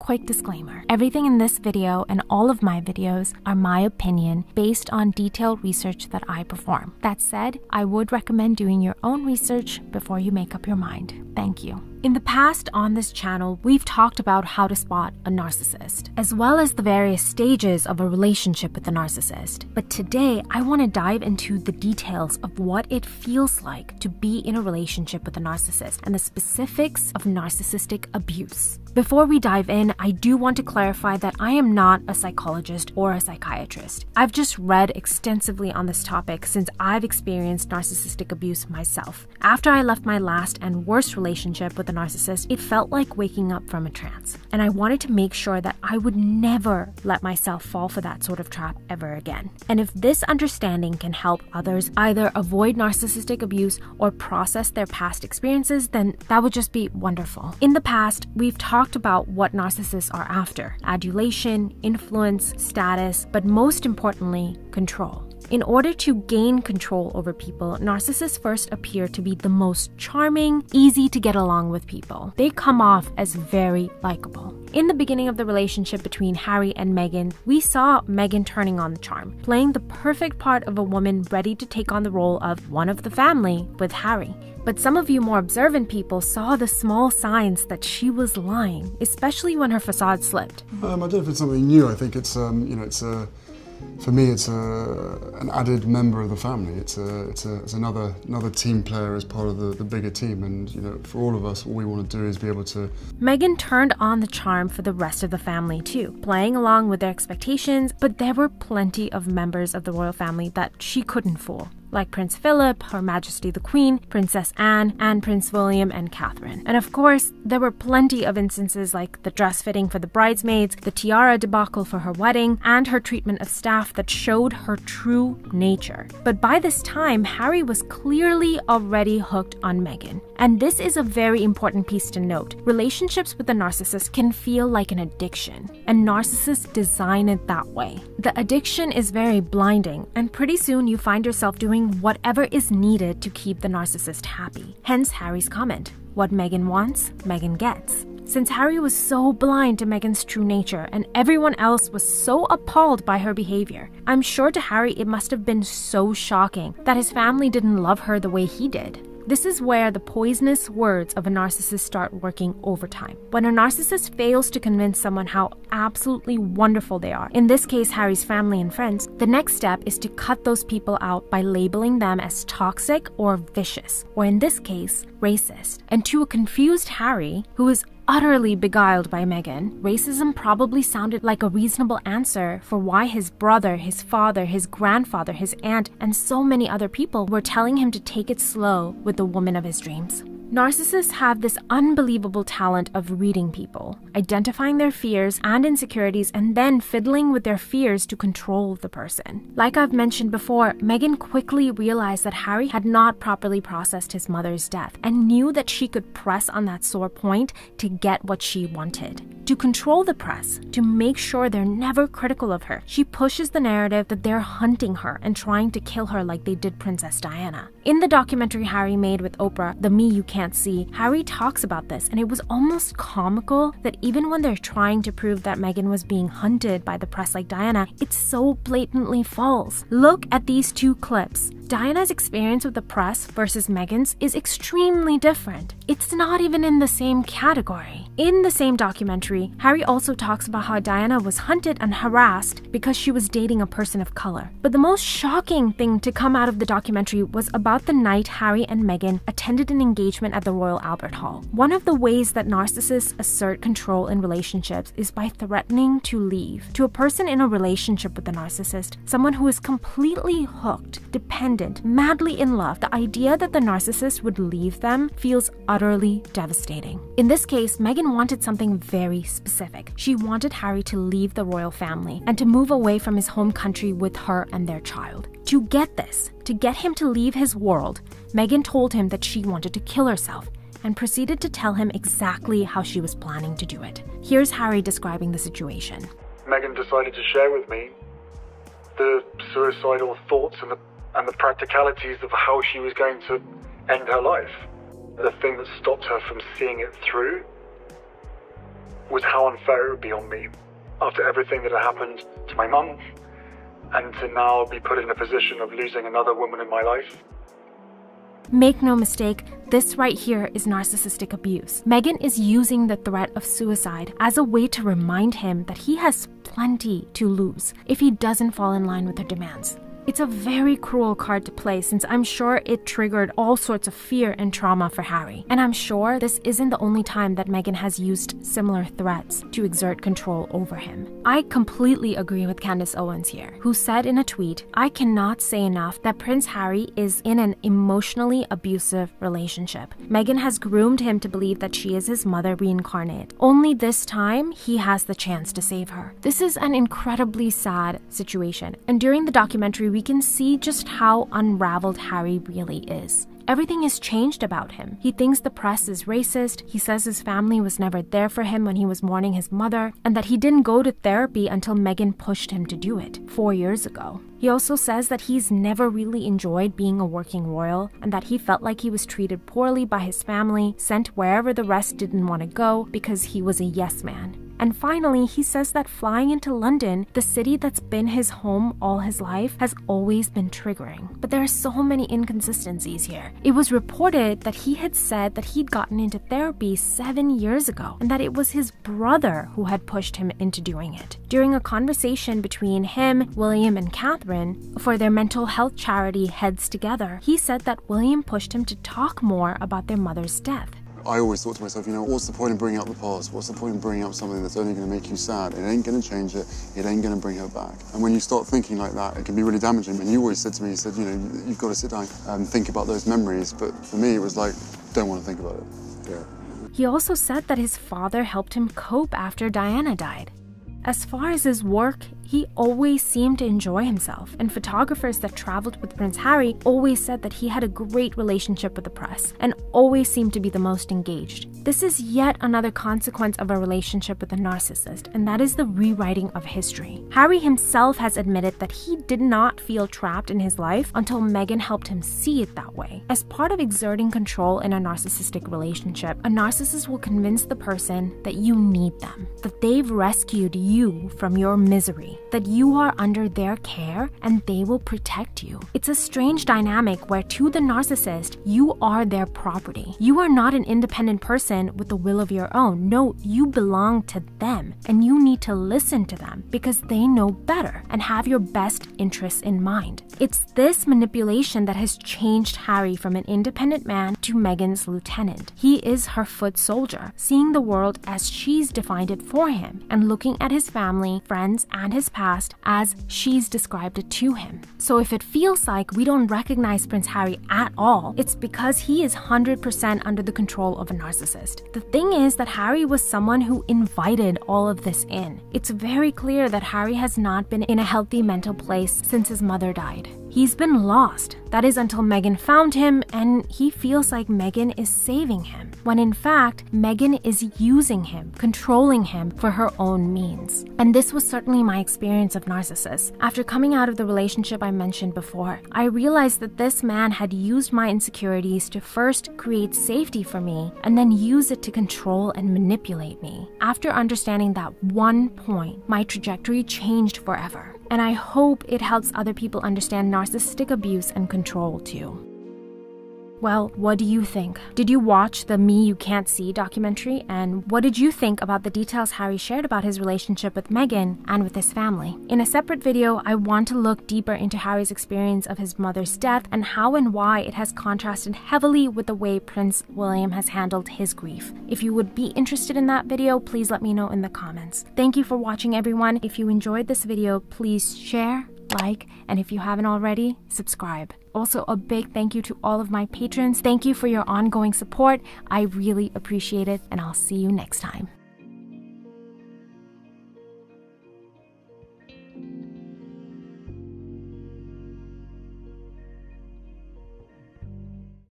Quick disclaimer everything in this video and all of my videos are my opinion based on detailed research that I perform. That said, I would recommend doing your own research before you make up your mind. Thank you. In the past on this channel, we've talked about how to spot a narcissist, as well as the various stages of a relationship with a narcissist. But today, I want to dive into the details of what it feels like to be in a relationship with a narcissist and the specifics of narcissistic abuse. Before we dive in, I do want to clarify that I am not a psychologist or a psychiatrist. I've just read extensively on this topic since I've experienced narcissistic abuse myself. After I left my last and worst relationship with a narcissist, it felt like waking up from a trance. And I wanted to make sure that I would never let myself fall for that sort of trap ever again. And if this understanding can help others either avoid narcissistic abuse or process their past experiences, then that would just be wonderful. In the past, we've talked about what narcissists are after adulation, influence, status, but most importantly, control. In order to gain control over people, narcissists first appear to be the most charming, easy to get along with people. They come off as very likable. In the beginning of the relationship between Harry and Meghan, we saw Meghan turning on the charm, playing the perfect part of a woman ready to take on the role of one of the family with Harry. But some of you more observant people saw the small signs that she was lying, especially when her facade slipped. Um, I don't know if it's something new. I think it's um, you know it's a for me, it's a, an added member of the family. It's, a, it's, a, it's another, another team player as part of the, the bigger team. And, you know, for all of us, all we want to do is be able to. Meghan turned on the charm for the rest of the family, too, playing along with their expectations, but there were plenty of members of the royal family that she couldn't fool like Prince Philip, Her Majesty the Queen, Princess Anne, and Prince William and Catherine. And of course, there were plenty of instances like the dress fitting for the bridesmaids, the tiara debacle for her wedding, and her treatment of staff that showed her true nature. But by this time, Harry was clearly already hooked on Meghan. And this is a very important piece to note. Relationships with a narcissist can feel like an addiction, and narcissists design it that way. The addiction is very blinding, and pretty soon you find yourself doing doing whatever is needed to keep the narcissist happy. Hence Harry's comment what Meghan wants, Meghan gets. Since Harry was so blind to Meghan's true nature and everyone else was so appalled by her behavior, I'm sure to Harry it must have been so shocking that his family didn't love her the way he did. This is where the poisonous words of a narcissist start working overtime. When a narcissist fails to convince someone how absolutely wonderful they are, in this case, Harry's family and friends, the next step is to cut those people out by labeling them as toxic or vicious, or in this case, racist. And to a confused Harry, who is utterly beguiled by Meghan, racism probably sounded like a reasonable answer for why his brother, his father, his grandfather, his aunt, and so many other people were telling him to take it slow with the woman of his dreams. Narcissists have this unbelievable talent of reading people, identifying their fears and insecurities, and then fiddling with their fears to control the person. Like I've mentioned before, Meghan quickly realized that Harry had not properly processed his mother's death and knew that she could press on that sore point to get what she wanted. To control the press, to make sure they're never critical of her, she pushes the narrative that they're hunting her and trying to kill her like they did Princess Diana. In the documentary Harry made with Oprah, The Me You Can't See, Harry talks about this, and it was almost comical that even when they're trying to prove that Meghan was being hunted by the press like Diana, it's so blatantly false. Look at these two clips. Diana's experience with the press versus Meghan's is extremely different. It's not even in the same category. In the same documentary, Harry also talks about how Diana was hunted and harassed because she was dating a person of color. But the most shocking thing to come out of the documentary was about the night Harry and Meghan attended an engagement at the Royal Albert Hall. One of the ways that narcissists assert control in relationships is by threatening to leave. To a person in a relationship with a narcissist, someone who is completely hooked, dependent, madly in love, the idea that the narcissist would leave them feels utterly devastating. In this case, Meghan wanted something very specific. She wanted Harry to leave the royal family and to move away from his home country with her and their child. To get this, to get him to leave his world, Meghan told him that she wanted to kill herself and proceeded to tell him exactly how she was planning to do it. Here's Harry describing the situation. Meghan decided to share with me the suicidal thoughts and the and the practicalities of how she was going to end her life. The thing that stopped her from seeing it through was how unfair it would be on me after everything that had happened to my mum and to now be put in a position of losing another woman in my life. Make no mistake, this right here is narcissistic abuse. Meghan is using the threat of suicide as a way to remind him that he has plenty to lose if he doesn't fall in line with her demands. It's a very cruel card to play since I'm sure it triggered all sorts of fear and trauma for Harry. And I'm sure this isn't the only time that Meghan has used similar threats to exert control over him. I completely agree with Candace Owens here, who said in a tweet, I cannot say enough that Prince Harry is in an emotionally abusive relationship. Meghan has groomed him to believe that she is his mother reincarnate. Only this time, he has the chance to save her. This is an incredibly sad situation, and during the documentary, we can see just how unraveled Harry really is. Everything has changed about him. He thinks the press is racist, he says his family was never there for him when he was mourning his mother, and that he didn't go to therapy until Meghan pushed him to do it four years ago. He also says that he's never really enjoyed being a working royal and that he felt like he was treated poorly by his family, sent wherever the rest didn't want to go because he was a yes man. And finally, he says that flying into London, the city that's been his home all his life, has always been triggering. But there are so many inconsistencies here. It was reported that he had said that he'd gotten into therapy seven years ago and that it was his brother who had pushed him into doing it. During a conversation between him, William, and Catherine for their mental health charity Heads Together, he said that William pushed him to talk more about their mother's death. I always thought to myself, you know, what's the point in bringing up the past? What's the point in bringing up something that's only going to make you sad? It ain't going to change it. It ain't going to bring her back. And when you start thinking like that, it can be really damaging. And you always said to me, you said, you know, you've got to sit down and think about those memories. But for me, it was like, don't want to think about it. Yeah. He also said that his father helped him cope after Diana died. As far as his work, he always seemed to enjoy himself, and photographers that traveled with Prince Harry always said that he had a great relationship with the press and always seemed to be the most engaged. This is yet another consequence of a relationship with a narcissist, and that is the rewriting of history. Harry himself has admitted that he did not feel trapped in his life until Meghan helped him see it that way. As part of exerting control in a narcissistic relationship, a narcissist will convince the person that you need them, that they've rescued you from your misery that you are under their care and they will protect you. It's a strange dynamic where to the narcissist, you are their property. You are not an independent person with a will of your own. No, you belong to them and you need to listen to them because they know better and have your best interests in mind. It's this manipulation that has changed Harry from an independent man to Meghan's lieutenant. He is her foot soldier, seeing the world as she's defined it for him and looking at his family, friends, and his past as she's described it to him. So if it feels like we don't recognize Prince Harry at all, it's because he is 100% under the control of a narcissist. The thing is that Harry was someone who invited all of this in. It's very clear that Harry has not been in a healthy mental place since his mother died. He's been lost. That is until Meghan found him, and he feels like Meghan is saving him, when in fact, Meghan is using him, controlling him for her own means. And this was certainly my experience of narcissists. After coming out of the relationship I mentioned before, I realized that this man had used my insecurities to first create safety for me and then use it to control and manipulate me. After understanding that one point, my trajectory changed forever and I hope it helps other people understand narcissistic abuse and control too. Well, what do you think? Did you watch the Me You Can't See documentary? And what did you think about the details Harry shared about his relationship with Meghan and with his family? In a separate video, I want to look deeper into Harry's experience of his mother's death and how and why it has contrasted heavily with the way Prince William has handled his grief. If you would be interested in that video, please let me know in the comments. Thank you for watching, everyone. If you enjoyed this video, please share, like, and if you haven't already, subscribe. Also, a big thank you to all of my patrons. Thank you for your ongoing support. I really appreciate it, and I'll see you next time.